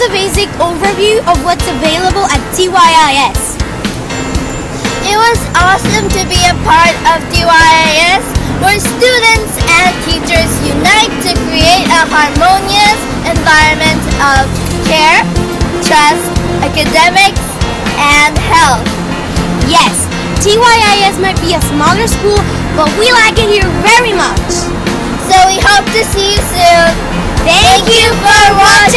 a basic overview of what's available at TYIS. It was awesome to be a part of TYIS, where students and teachers unite to create a harmonious environment of care, trust, academics, and health. Yes, TYIS might be a smaller school, but we like it here very much. So we hope to see you soon. Thank you for watching!